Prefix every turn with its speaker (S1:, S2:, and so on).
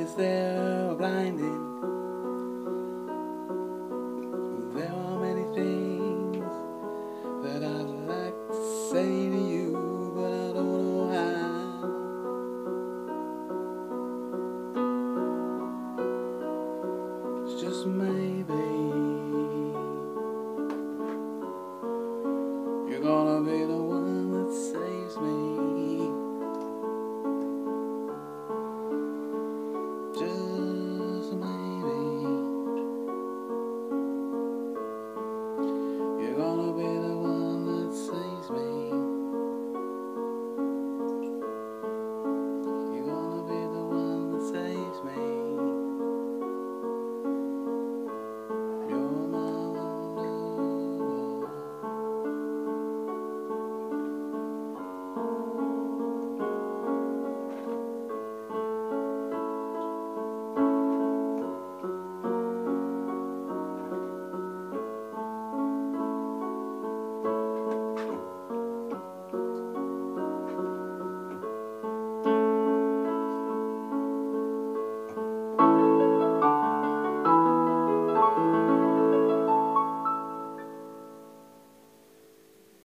S1: is there a blinding?